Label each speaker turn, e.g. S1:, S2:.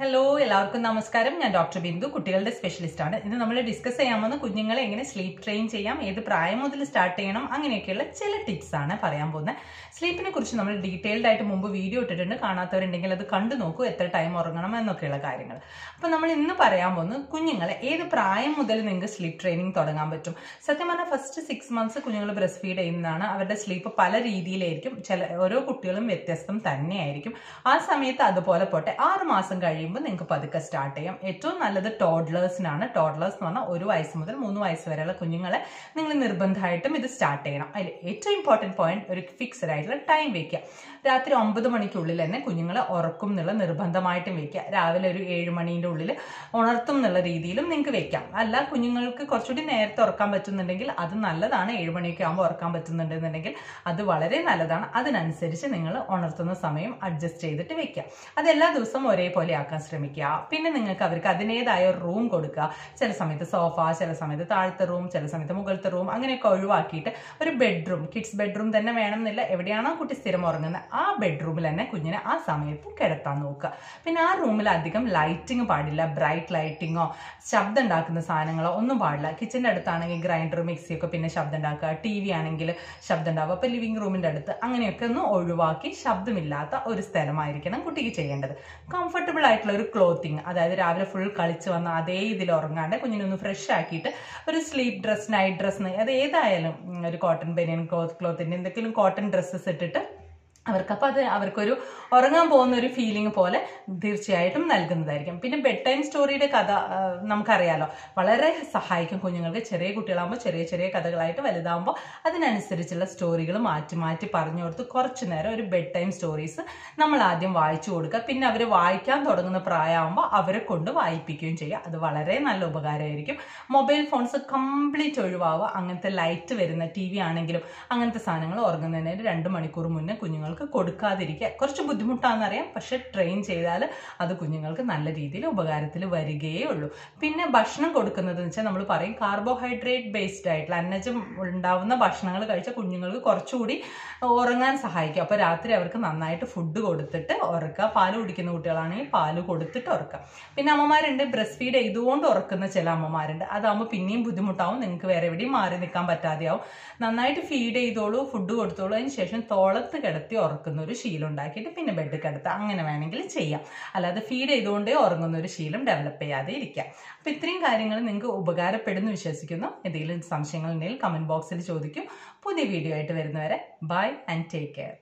S1: Hello എല്ലാവർക്കും നമസ്കാരം. ഞാൻ ഡോക്ടർ ബിന്ദു കുട്ടികളുടെ സ്പെഷ്യലിസ്റ്റ് ആണ്. ഇന്ന് നമ്മൾ ഡിസ്കസ് ചെയ്യാൻ പോകുന്ന കുഞ്ഞുങ്ങളെ എങ്ങനെ സ്ലീപ്പ് ട്രെയിൻ ചെയ്യാം ഏത് പ്രായം മുതൽ സ്റ്റാർട്ട് ചെയ്യണം അങ്ങനെയൊക്കെയുള്ള ചില ടിപ്സ് ആണ് പറയാൻ പോകുന്നത്. സ്ലീപ്പിനെ കുറിച്ച് നമ്മൾ ഡീറ്റെയിൽഡ് ആയിട്ട് മുമ്പ് വീഡിയോ ഇട്ടിട്ടുണ്ട്. കാണാത്തവരുണ്ടെങ്കിൽ അത് കണ്ടു നോക്കൂ എത്ര ടൈം ഉറങ്ങണം എന്നൊക്കെയുള്ള കാര്യങ്ങൾ. അപ്പം നമ്മൾ ഇന്ന് പറയാൻ പോകുന്നത് കുഞ്ഞുങ്ങളെ ഏത് പ്രായം മുതൽ നിങ്ങൾക്ക് സ്ലീപ്പ് ട്രെയിനിങ് തുടങ്ങാൻ പറ്റും? സത്യം പറഞ്ഞാൽ ഫസ്റ്റ് സിക്സ് മന്ത്സ് കുഞ്ഞുങ്ങൾ ബ്രസ്റ്റ് ഫീഡ് ചെയ്യുന്നതാണ്. അവരുടെ സ്ലീപ്പ് പല രീതിയിലായിരിക്കും. ചില ഓരോ കുട്ടികളും വ്യത്യസ്തം തന്നെയായിരിക്കും. ആ സമയത്ത് അതുപോലെ പോട്ടെ ആറ് മാസം കഴിയുമ്പോൾ നിങ്ങൾക്ക് പതുക്കെ സ്റ്റാർട്ട് ചെയ്യാം. ഏറ്റവും നല്ലത് ടോഡ്ലേഴ്സിനാണ് ടോഡ്ലേഴ്സ് എന്ന് പറഞ്ഞാൽ ഒരു വയസ്സ് മുതൽ മൂന്ന് വയസ്സ് വരെയുള്ള കുഞ്ഞുങ്ങളെ നിങ്ങൾ നിർബന്ധമായിട്ടും ഇത് സ്റ്റാർട്ട് ചെയ്യണം. അതിൽ ഏറ്റവും ഇമ്പോർട്ടന്റ് പോയിന്റ് ഒരു ഫിക്സഡ് ആയിട്ടുള്ള ടൈം വെക്കുക രാത്രി ഒമ്പത് മണിക്കുള്ളിൽ തന്നെ കുഞ്ഞുങ്ങളെ ഉറക്കും എന്നുള്ള നിർബന്ധമായിട്ടും വെക്കുക രാവിലെ ഒരു ഏഴ് മണീന്റെ ഉള്ളിൽ ഉണർത്തും എന്നുള്ള രീതിയിലും നിങ്ങൾക്ക് വെക്കാം അല്ല കുഞ്ഞുങ്ങൾക്ക് കുറച്ചുകൂടി നേരത്തെ ഉറക്കാൻ പറ്റുന്നുണ്ടെങ്കിൽ അത് നല്ലതാണ്. ഏഴ് മണിയൊക്കെ ആകുമ്പോൾ ഉറക്കാൻ പറ്റുന്നുണ്ടെന്നുണ്ടെങ്കിൽ അത് വളരെ നല്ലതാണ്. അതിനനുസരിച്ച് നിങ്ങൾ ഉണർത്തുന്ന സമയം അഡ്ജസ്റ്റ് ചെയ്തിട്ട് വെക്കുക അത് എല്ലാ ദിവസവും ഒരേപോലെ ആക്കാൻ ശ്രമിക്കുക. പിന്നെ നിങ്ങൾക്ക് അവർക്ക് അതിന്റെതായ ഒരു റൂം കൊടുക്കുക. ചില സമയത്ത് സോഫ ചില സമയത്ത് താഴത്തെ റൂം ചില സമയത്ത് മുകളിലത്തെ റൂം അങ്ങനെയൊക്കെ ഒഴിവാക്കിയിട്ട് ഒരു ബെഡ്റൂം കിഡ്സ് ബെഡ്റൂം തന്നെ വേണമെന്നില്ല. എവിടെയാണോ കുട്ടി സ്ഥിരം ഉറങ്ങുന്നത്. ആ ബെഡ്റൂമിൽ തന്നെ കുഞ്ഞിനെ ആ സമയത്ത് കിടത്താൻ നോക്കുക. പിന്നെ ആ റൂമിൽ അധികം ലൈറ്റിംഗ് പാടില്ല. ബ്രൈറ്റ് ലൈറ്റിങ്ങോ ശബ്ദം ഉണ്ടാക്കുന്ന സാധനങ്ങളോ ഒന്നും പാടില്ല. കിച്ചന്റെ അടുത്താണെങ്കിൽ ഗ്രൈൻഡർ മിക്സിയൊക്കെ പിന്നെ ശബ്ദം ഉണ്ടാക്കുക. ടി വി ആണെങ്കിൽ ശബ്ദം ഉണ്ടാവുക. അപ്പോൾ ലിവിങ് റൂമിന്റെ അടുത്ത് അങ്ങനെയൊക്കെ ഒന്ന് ഒഴിവാക്കി ശബ്ദമില്ലാത്ത ഒരു സ്ഥലമായിരിക്കണം കുട്ടിക്ക് ചെയ്യേണ്ടത്. കംഫർട്ടബിൾ ആയിട്ടുള്ള ഒരു ക്ലോത്തിങ് അതായത് രാവിലെ ഫുൾ കളിച്ച് വന്ന അതേ ഇതിൽ ഉറങ്ങാണ്ട് കുഞ്ഞിനൊന്ന് ഫ്രഷ് ആക്കിയിട്ട് ഒരു സ്ലീപ്പ് ഡ്രസ് നൈറ്റ് ഡ്രസ്സ് അത് ഏതായാലും ഒരു കോട്ടൺ ബനിയൻ ക്ലോത്ത് ക്ലോത്തിന്റെ എന്തെങ്കിലും കോട്ടൺ ഡ്രസ്സസ് ഇട്ടിട്ട് അവർക്ക് അപ്പോൾ അത് അവർക്കൊരു ഉറങ്ങാൻ പോകുന്ന ഒരു ഫീലിംഗ് പോലെ തീർച്ചയായിട്ടും നൽകുന്നതായിരിക്കും. പിന്നെ ബെഡ് ടൈം സ്റ്റോറിയുടെ കഥ നമുക്കറിയാലോ. വളരെ സഹായിക്കും കുഞ്ഞുങ്ങൾക്ക്. ചെറിയ കുട്ടികളാകുമ്പോൾ ചെറിയ ചെറിയ കഥകളായിട്ട് വലുതാകുമ്പോൾ അതിനനുസരിച്ചുള്ള സ്റ്റോറികൾ മാറ്റി മാറ്റി പറഞ്ഞു കൊടുത്ത് കുറച്ച് നേരം ഒരു ബെഡ് ടൈം സ്റ്റോറീസ് നമ്മൾ ആദ്യം വായിച്ചു കൊടുക്കുക. പിന്നെ അവർ വായിക്കാൻ തുടങ്ങുന്ന പ്രായമാകുമ്പോൾ അവരെ കൊണ്ട് വായിപ്പിക്കുകയും ചെയ്യുക. അത് വളരെ നല്ല ഉപകാരമായിരിക്കും. മൊബൈൽ ഫോൺസ് കംപ്ലീറ്റ് ഒഴിവാവുക. അങ്ങനത്തെ ലൈറ്റ് വരുന്ന ടി വി ആണെങ്കിലും അങ്ങനത്തെ സാധനങ്ങൾ ഉറങ്ങുന്നതിന് രണ്ട് മണിക്കൂർ മുന്നേ കുഞ്ഞുങ്ങൾക്ക് കൊടുക്കാതിരിക്കുക. കുറച്ച് ബുദ്ധിമുട്ടാണെന്നറിയാം. പക്ഷെ ട്രെയിൻ ചെയ്താൽ അത് കുഞ്ഞുങ്ങൾക്ക് നല്ല രീതിയിൽ ഉപകാരത്തിൽ വരികയേ ഉള്ളൂ പിന്നെ ഭക്ഷണം കൊടുക്കുന്നത് വെച്ചാൽ നമ്മൾ പറയും കാർബോഹൈഡ്രേറ്റ് ബേസ്ഡ് ആയിട്ടുള്ള അന്നജം ഉണ്ടാവുന്ന ഭക്ഷണങ്ങൾ കഴിച്ചാൽ കുഞ്ഞുങ്ങൾക്ക് കുറച്ചുകൂടി ഉറങ്ങാൻ സഹായിക്കും. അപ്പോൾ രാത്രി അവർക്ക് നന്നായിട്ട് ഫുഡ് കൊടുത്തിട്ട് ഉറക്കുക. പാൽ കുടിക്കുന്ന കുട്ടികളാണെങ്കിൽ പാൽ കൊടുത്തിട്ട് ഉറക്കുക. പിന്നെ അമ്മമാരുണ്ട്. ബ്രസ്റ്റ് ഫീഡ് ചെയ്തുകൊണ്ട് ഉറക്കുന്ന ചില അമ്മമാരുണ്ട്. അതാകുമ്പോൾ പിന്നെയും ബുദ്ധിമുട്ടാവും. നിങ്ങൾക്ക് വേറെ എവിടെയും മാറി നിൽക്കാൻ പറ്റാതെയാവും. നന്നായിട്ട് ഫീഡ് ചെയ്തോളൂ ഫുഡ് കൊടുത്തോളൂ. അതിന് ശേഷം തോളത്ത് കിടത്തി ഉറക്കുന്ന ഒരു ശീലം ഉണ്ടാക്കിയിട്ട് പിന്നെ ബെഡ് കിടത്ത് അങ്ങനെ വേണമെങ്കിൽ ചെയ്യാം. അല്ലാതെ ഫീഡ് ചെയ്തുകൊണ്ടേ ഉറങ്ങുന്ന ഒരു ശീലം ഡെവലപ്പ് ചെയ്യാതെ ഇരിക്കാം. അപ്പോൾ ഇത്രയും കാര്യങ്ങൾ നിങ്ങൾക്ക് ഉപകാരപ്പെടുന്നു വിശ്വസിക്കുന്നു. എന്തെങ്കിലും സംശയങ്ങൾ ഉണ്ടെങ്കിൽ കമന്റ് ബോക്സിൽ ചോദിക്കും. പുതിയ വീഡിയോ ആയിട്ട് വരുന്നവരെ ബൈ ആൻഡ് ടേക്ക് കെയർ